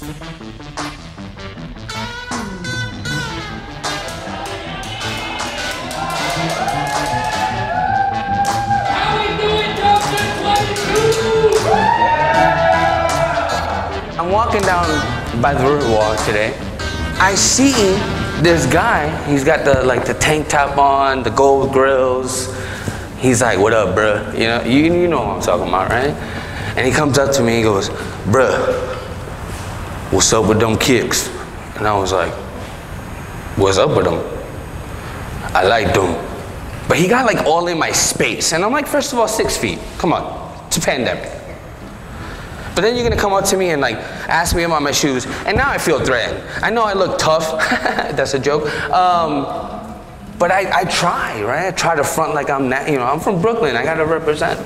I'm walking down by the Riverwalk today. I see this guy. He's got the like the tank top on, the gold grills. He's like, "What up, bruh?" You know, you, you know what I'm talking about, right? And he comes up to me. He goes, "Bruh, what's up with them kicks?" And I was like, "What's up with them?" I like them. But he got like all in my space. And I'm like, first of all, six feet. Come on. It's a pandemic. But then you're gonna come up to me and like ask me about my shoes, and now I feel threatened. I know I look tough, that's a joke. Um, but I, I try, right? I try to front like I'm not, you know, I'm from Brooklyn, I gotta represent.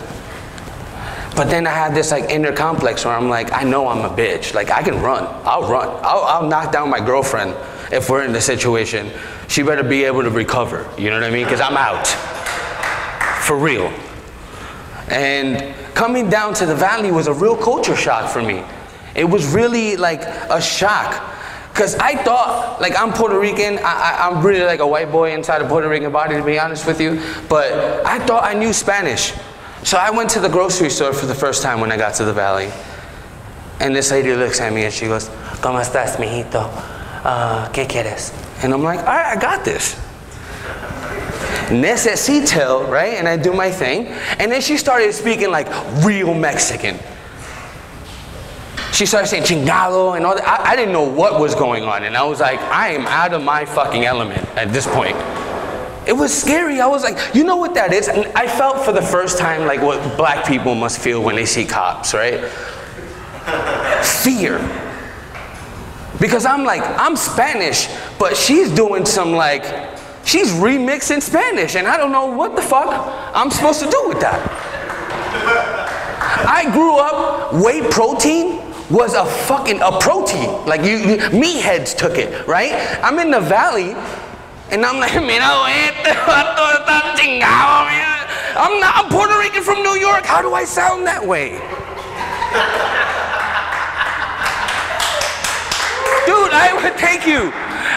But then I have this like inner complex where I'm like, I know I'm a bitch. Like I can run, I'll run. I'll, I'll knock down my girlfriend if we're in this situation. She better be able to recover, you know what I mean? Because I'm out. For real. And coming down to the valley was a real culture shock for me. It was really like a shock. Cause I thought, like I'm Puerto Rican, I, am really like a white boy inside a Puerto Rican body to be honest with you, but I thought I knew Spanish. So I went to the grocery store for the first time when I got to the valley. And this lady looks at me and she goes, ¿Cómo estás, mijito? Uh, ¿Qué quieres? And I'm like, all right, I got this necesito, right? And I do my thing. And then she started speaking like real Mexican. She started saying chingado and all that. I, I, didn't know what was going on. And I was like, I am out of my fucking element at this point. It was scary. I was like, you know what that is? And I felt for the first time like what black people must feel when they see cops, right? Fear. Because I'm like, I'm Spanish, but she's doing some like She's remixing Spanish, and I don't know what the fuck I'm supposed to do with that. I grew up, whey protein was a fucking a protein. Like you, you meatheads took it, right? I'm in the valley, and I'm like, mira, I'm not. I'm Puerto Rican from New York. How do I sound that way? Dude, I would take you.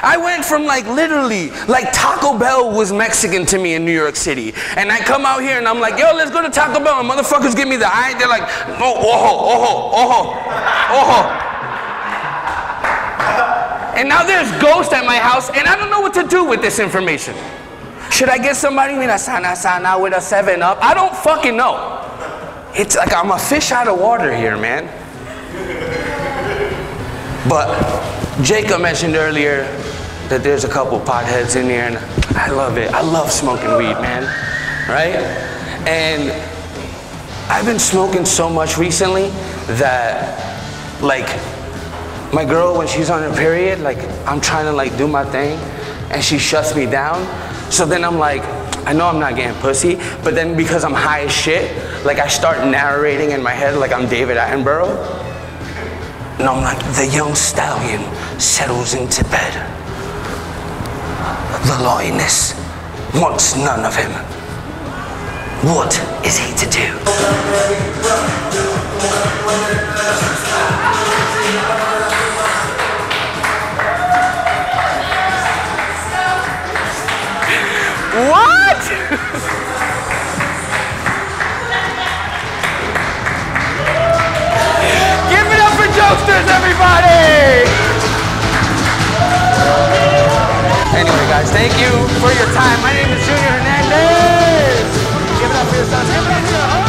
I went from like literally, like Taco Bell was Mexican to me in New York City. And I come out here and I'm like, yo, let's go to Taco Bell. And motherfuckers give me the eye. They're like, oh, oh, oh, oh, oh. And now there's ghosts at my house, and I don't know what to do with this information. Should I get somebody with a sana sana with a seven up? I don't fucking know. It's like I'm a fish out of water here, man. But Jacob mentioned earlier that there's a couple potheads in here, and I love it. I love smoking weed, man. Right? And I've been smoking so much recently that, like, my girl, when she's on her period, like, I'm trying to, like, do my thing, and she shuts me down. So then I'm like, I know I'm not getting pussy, but then because I'm high as shit, like, I start narrating in my head like I'm David Attenborough. And I'm like, the young stallion settles into bed the lioness wants none of him. What is he to do? What? Give it up for Jokesters, everybody! Anyway, guys, thank you for your time. My name is Junior Hernandez. Give it up for yourselves. Give it up for your